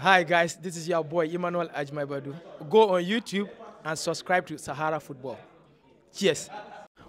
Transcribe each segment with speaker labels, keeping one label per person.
Speaker 1: Hi guys, this is your boy Emmanuel Ajmaibadu. Go on YouTube and subscribe to Sahara Football. Cheers.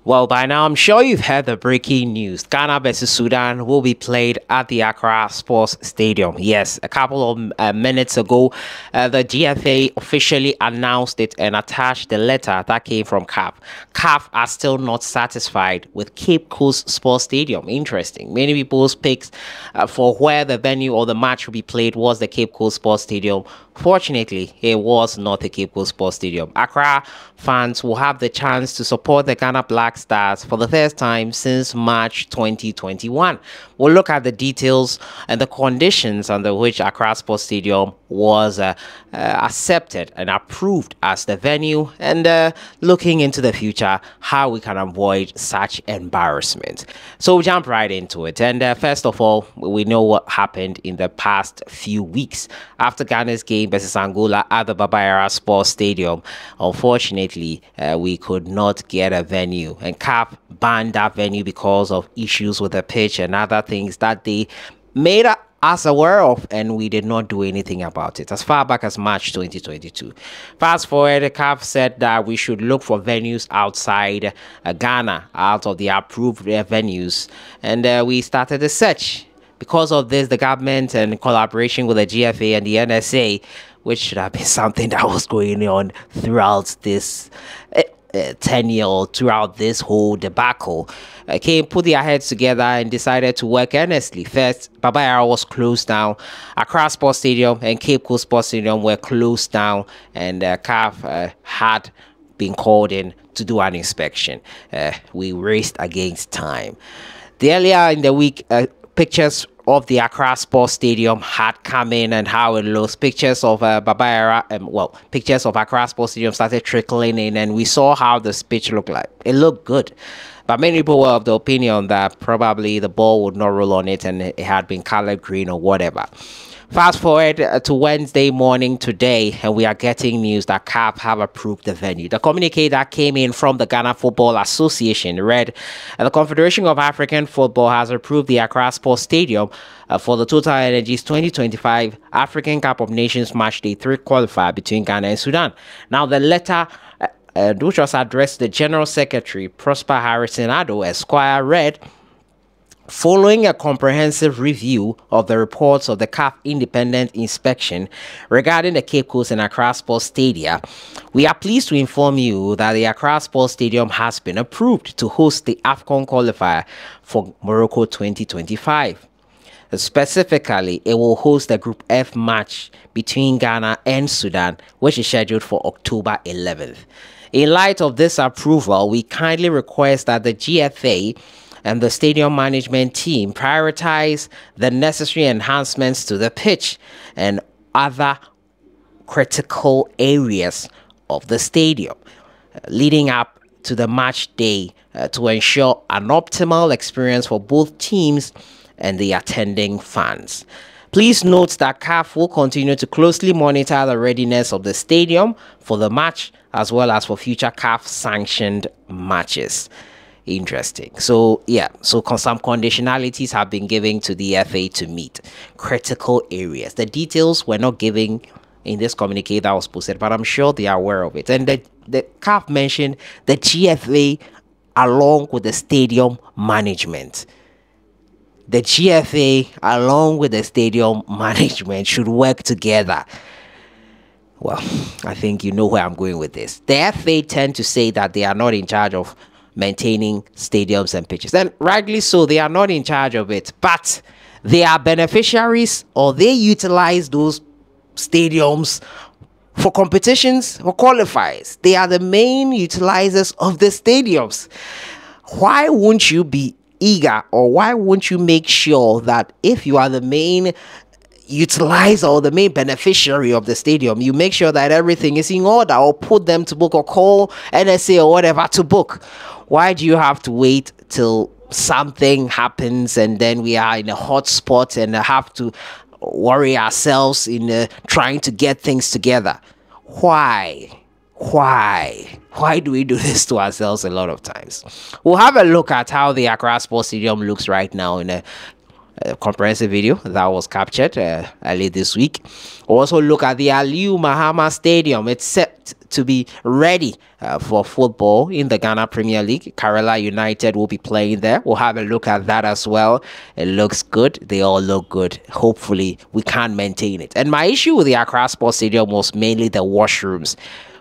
Speaker 2: Well, by now, I'm sure you've heard the breaking news. Ghana versus Sudan will be played at the Accra Sports Stadium. Yes, a couple of uh, minutes ago, uh, the GFA officially announced it and attached the letter that came from CAF. CAF are still not satisfied with Cape Coast Sports Stadium. Interesting. Many people's picks uh, for where the venue or the match will be played was the Cape Coast Sports Stadium. Fortunately, it was not the Cape Sports Stadium. Accra fans will have the chance to support the Ghana Black Stars for the first time since March 2021. We'll look at the details and the conditions under which Accra Sports Stadium was uh, uh, accepted and approved as the venue and uh, looking into the future how we can avoid such embarrassment. So we'll jump right into it. And uh, first of all, we know what happened in the past few weeks after Ghana's game versus Angola at the Baba Yara Sports Stadium. Unfortunately, uh, we could not get a venue and CAF banned that venue because of issues with the pitch and other things that they made us aware of and we did not do anything about it as far back as March 2022. Fast forward, the said that we should look for venues outside uh, Ghana, out of the approved uh, venues, and uh, we started a search. Because of this, the government and collaboration with the GFA and the NSA, which should have been something that was going on throughout this uh, uh, tenure throughout this whole debacle uh, came put their heads together and decided to work earnestly. First, Babayara was closed down. Accra Sports Stadium and Cape Coast Sports Stadium were closed down, and uh, CAF uh, had been called in to do an inspection. Uh, we raced against time. The earlier in the week, uh, pictures of the Accra Sports Stadium had come in and how it looks. Pictures of uh, Baba Yara, um, well, pictures of Accra Sports Stadium started trickling in, and we saw how the pitch looked like. It looked good. But many people were of the opinion that probably the ball would not roll on it and it had been colored green or whatever. Fast forward uh, to Wednesday morning today, and we are getting news that CAF have approved the venue. The communique that came in from the Ghana Football Association read, the Confederation of African Football has approved the Accra Sports Stadium uh, for the Total Energies 2025 African Cup of Nations Match Day 3 qualifier between Ghana and Sudan. Now, the letter uh, uh, which was addressed to the General Secretary, Prosper Harrison Addo, Esquire, read, Following a comprehensive review of the reports of the CAF independent inspection regarding the Cape Coast and Accra Sports Stadia, we are pleased to inform you that the Accra Sports Stadium has been approved to host the AFCON qualifier for Morocco 2025. Specifically, it will host the Group F match between Ghana and Sudan, which is scheduled for October 11th. In light of this approval, we kindly request that the GFA and the stadium management team prioritize the necessary enhancements to the pitch and other critical areas of the stadium leading up to the match day uh, to ensure an optimal experience for both teams and the attending fans. Please note that CAF will continue to closely monitor the readiness of the stadium for the match as well as for future CAF sanctioned matches interesting. So yeah, so some conditionalities have been given to the FA to meet critical areas. The details were not given in this communique that was posted, but I'm sure they are aware of it. And the the CAF mentioned the GFA along with the stadium management. The GFA along with the stadium management should work together. Well, I think you know where I'm going with this. The FA tend to say that they are not in charge of maintaining stadiums and pitches. And rightly so, they are not in charge of it, but they are beneficiaries or they utilize those stadiums for competitions or qualifiers. They are the main utilizers of the stadiums. Why won't you be eager or why won't you make sure that if you are the main utilizer or the main beneficiary of the stadium, you make sure that everything is in order or put them to book or call NSA or whatever to book. Why do you have to wait till something happens and then we are in a hot spot and have to worry ourselves in uh, trying to get things together? Why? Why? Why do we do this to ourselves a lot of times? We'll have a look at how the Accra Sports Stadium looks right now in a comprehensive video that was captured uh, early this week. Also, look at the Aliu Mahama Stadium. It's set to be ready uh, for football in the Ghana Premier League. Karela United will be playing there. We'll have a look at that as well. It looks good. They all look good. Hopefully, we can maintain it. And my issue with the Accra Sports Stadium was mainly the washrooms.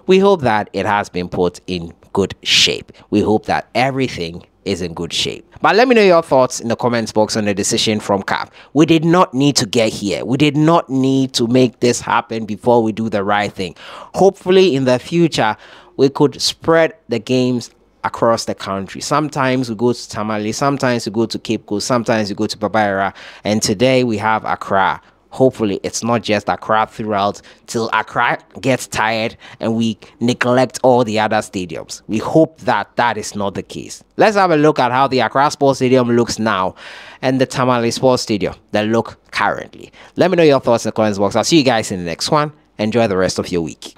Speaker 2: We hope that it has been put in good shape. We hope that everything is in good shape. But let me know your thoughts in the comments box on the decision from CAF. We did not need to get here. We did not need to make this happen before we do the right thing. Hopefully, in the future, we could spread the games across the country. Sometimes we go to Tamale, sometimes we go to Cape Coast, sometimes we go to Babayara, and today we have Accra hopefully it's not just Accra throughout till Accra gets tired and we neglect all the other stadiums. We hope that that is not the case. Let's have a look at how the Accra Sports Stadium looks now and the Tamale Sports Stadium that look currently. Let me know your thoughts in the comments box. I'll see you guys in the next one. Enjoy the rest of your week.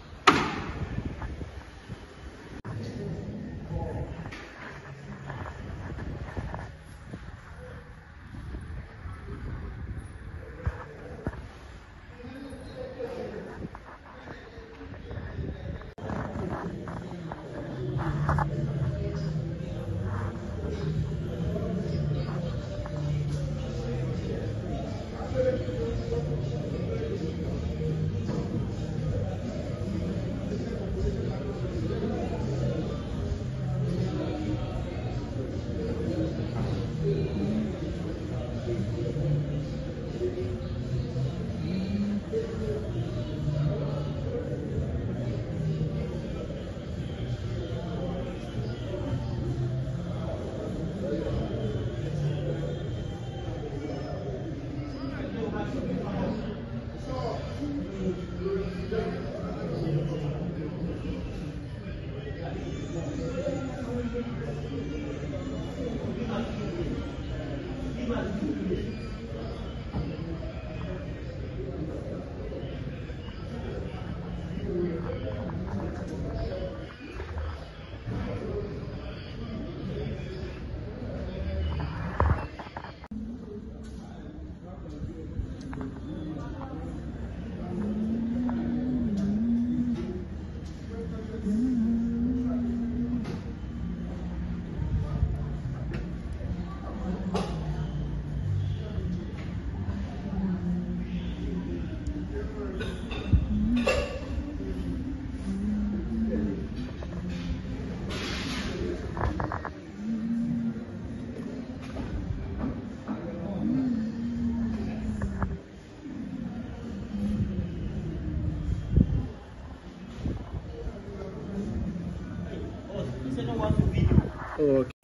Speaker 1: Okay.
Speaker 3: Ha ha ha!